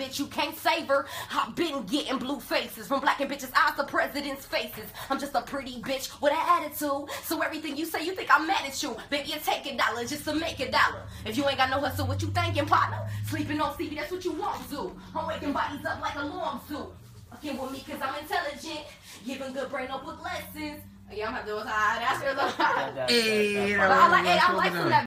bitch, you can't save her. I've been getting blue faces from black and bitches' eyes the presidents' faces. I'm just a pretty bitch with an attitude. So everything you say, you think I'm mad at you. Baby, you take a dollar just to make a dollar. If you ain't got no hustle, what you thinking, partner? Sleeping on TV, that's what you want to. I'm waking bodies up like a long suit. Fucking with me cause I'm intelligent. Giving good brain up with lessons. Yeah, I'm gonna do it. That's That- I like, hey, I like